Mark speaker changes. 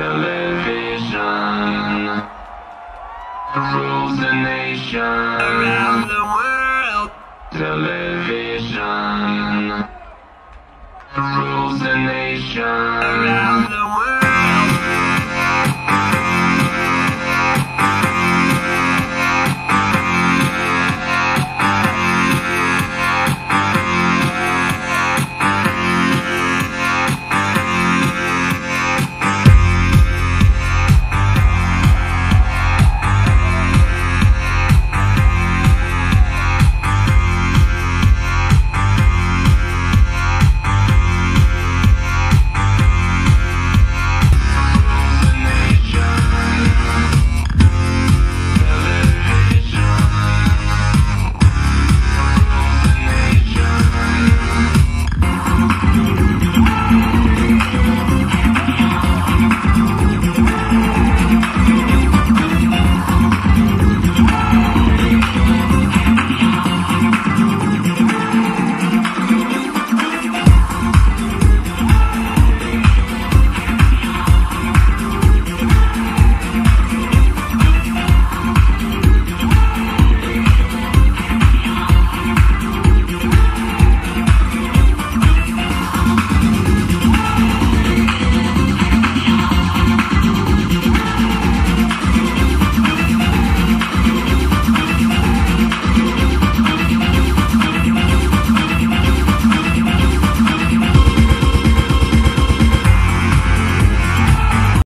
Speaker 1: Television rules the nation around the world. Television rules the nation around the world.